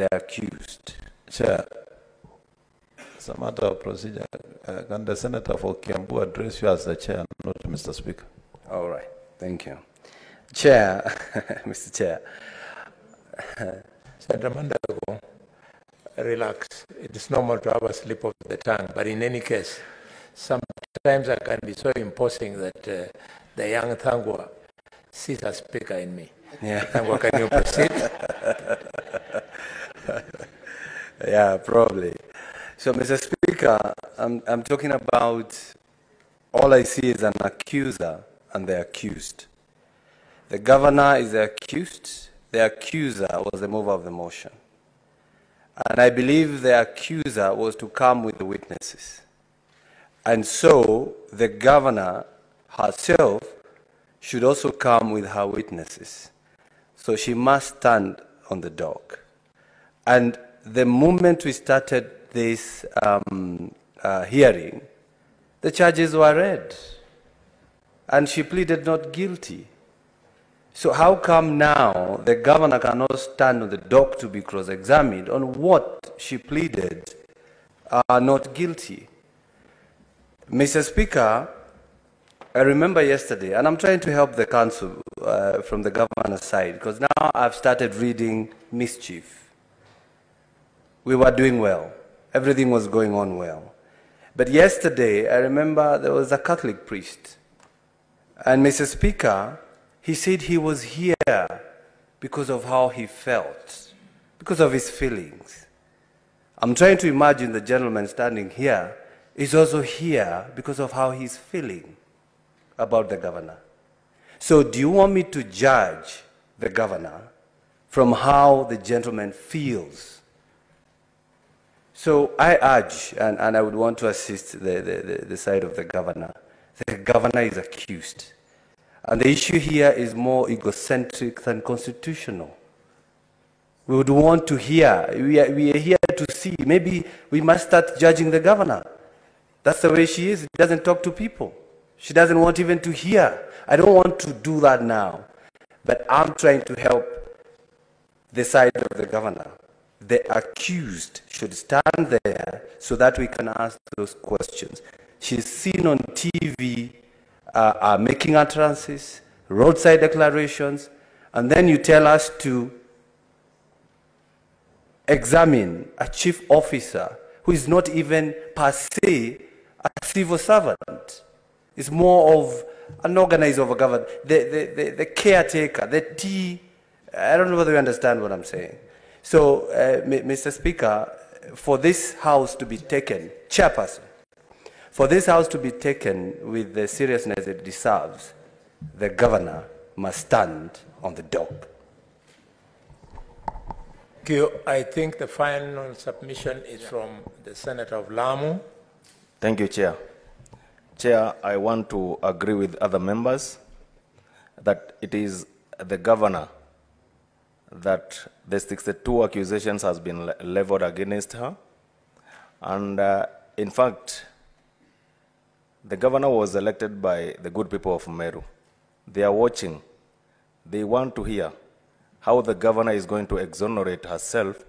the accused. Chair, it's a matter of procedure. Uh, Can the senator for Kiambu address you as the chair, not Mr. Speaker? All right, thank you. Chair, Mr. Chair, Senator Mandago, relax. It's normal to have a slip of the tongue, but in any case, sometimes I can be so imposing that uh, the young Thangwa sees a speaker in me. Yeah. Thangwa, can you proceed? yeah, probably. So, Mr. Speaker, I'm, I'm talking about all I see is an accuser and the accused. The governor is the accused, the accuser was the mover of the motion. And I believe the accuser was to come with the witnesses. And so the governor herself should also come with her witnesses. So she must stand on the dock. And the moment we started this um, uh, hearing, the charges were read. And she pleaded not guilty. So how come now the governor cannot stand on the dock to be cross-examined on what she pleaded are not guilty? Mr. Speaker, I remember yesterday, and I'm trying to help the counsel uh, from the governor's side, because now I've started reading mischief. We were doing well. Everything was going on well. But yesterday, I remember there was a Catholic priest. And Mr. Speaker, he said he was here because of how he felt, because of his feelings. I'm trying to imagine the gentleman standing here is also here because of how he's feeling about the governor. So, do you want me to judge the governor from how the gentleman feels? So, I urge, and, and I would want to assist the, the, the, side of the governor. The governor is accused. And the issue here is more egocentric than constitutional. We would want to hear, we are, we are here to see, maybe we must start judging the governor. That's the way she is. She doesn't talk to people. She doesn't want even to hear. I don't want to do that now. But I'm trying to help the side of the governor. The accused should stand there so that we can ask those questions. She's seen on TV uh, uh, making utterances, roadside declarations, and then you tell us to examine a chief officer who is not even per se a civil servant. It's more of an organizer of a government, the, the, the, the caretaker, the T. I don't know whether you understand what I'm saying. So, uh, Mr. Speaker, for this house to be taken, chairperson, for this house to be taken with the seriousness it deserves, the governor must stand on the dock. Thank you. I think the final submission is from the Senator of Lamu. Thank you, Chair. Chair, I want to agree with other members that it is the governor that the 62 accusations has been le- leveled against her. And uh, in fact, the governor was elected by the good people of Meru. They are watching. They want to hear how the governor is going to exonerate herself